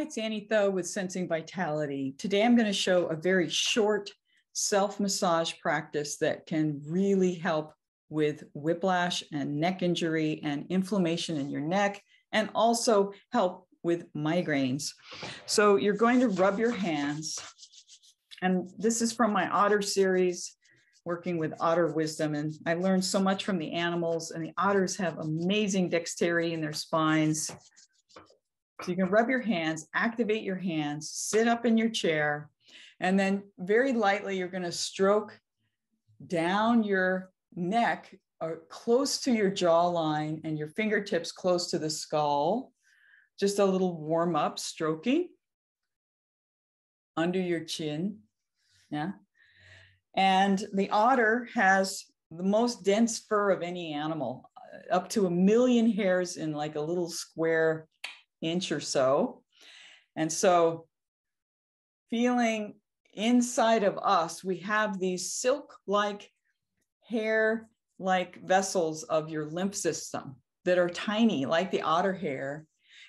Hi, it's Annie Thoe with Sensing Vitality. Today I'm going to show a very short self massage practice that can really help with whiplash and neck injury and inflammation in your neck, and also help with migraines. So you're going to rub your hands. And this is from my otter series, working with otter wisdom. And I learned so much from the animals, and the otters have amazing dexterity in their spines so you can rub your hands, activate your hands, sit up in your chair, and then very lightly, you're going to stroke down your neck or close to your jawline and your fingertips close to the skull. Just a little warm up stroking under your chin. Yeah. And the otter has the most dense fur of any animal, uh, up to a million hairs in like a little square inch or so. And so, feeling inside of us, we have these silk like hair like vessels of your lymph system that are tiny, like the otter hair.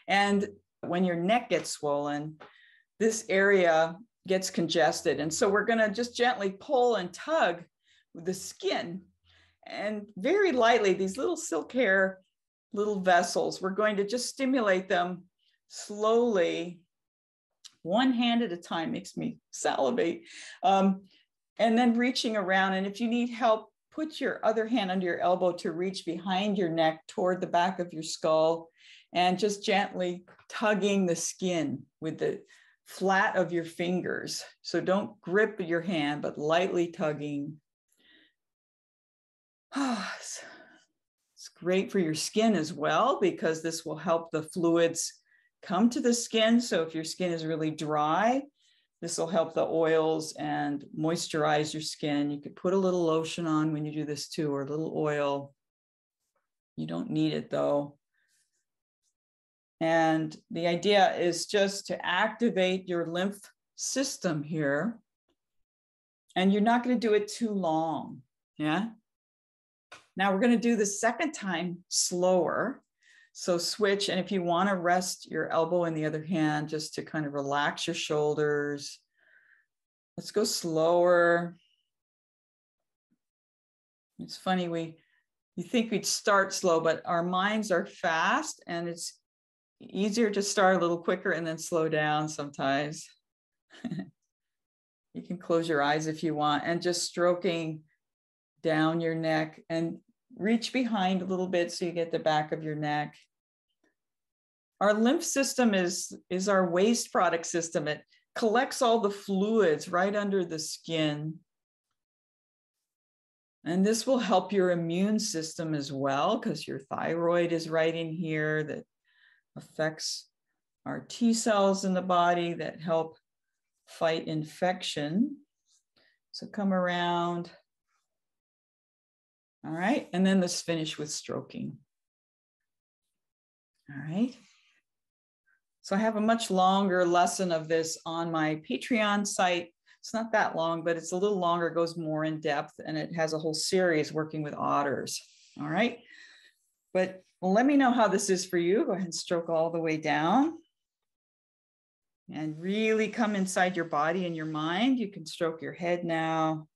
And when your neck gets swollen, this area gets congested. And so we're going to just gently pull and tug the skin and very lightly, these little silk hair little vessels. We're going to just stimulate them slowly, one hand at a time, makes me salivate. Um, and then reaching around. And if you need help, put your other hand under your elbow to reach behind your neck toward the back of your skull and just gently tugging the skin with the flat of your fingers. So don't grip your hand, but lightly tugging. Great for your skin as well because this will help the fluids come to the skin. So if your skin is really dry, this will help the oils and moisturize your skin. You could put a little lotion on when you do this too, or a little oil. You don't need it though. And the idea is just to activate your lymph system here. And you're not going to do it too long. Yeah. Now we're going to do the second time slower. So switch. And if you want to rest your elbow in the other hand, just to kind of relax your shoulders. Let's go slower. It's funny, we you think we'd start slow, but our minds are fast and it's easier to start a little quicker and then slow down sometimes. you can close your eyes if you want and just stroking down your neck and reach behind a little bit so you get the back of your neck. Our lymph system is, is our waste product system. It collects all the fluids right under the skin. And this will help your immune system as well, because your thyroid is right in here that affects our T cells in the body that help fight infection. So come around all right. And then let's finish with stroking. All right. So I have a much longer lesson of this on my Patreon site. It's not that long, but it's a little longer, goes more in depth, and it has a whole series working with otters. All right. But let me know how this is for you. Go ahead and stroke all the way down. And really come inside your body and your mind. You can stroke your head now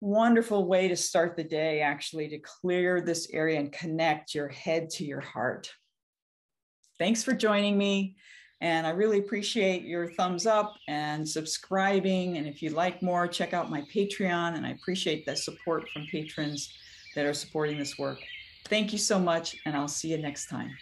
wonderful way to start the day, actually, to clear this area and connect your head to your heart. Thanks for joining me. And I really appreciate your thumbs up and subscribing. And if you'd like more, check out my Patreon. And I appreciate the support from patrons that are supporting this work. Thank you so much, and I'll see you next time.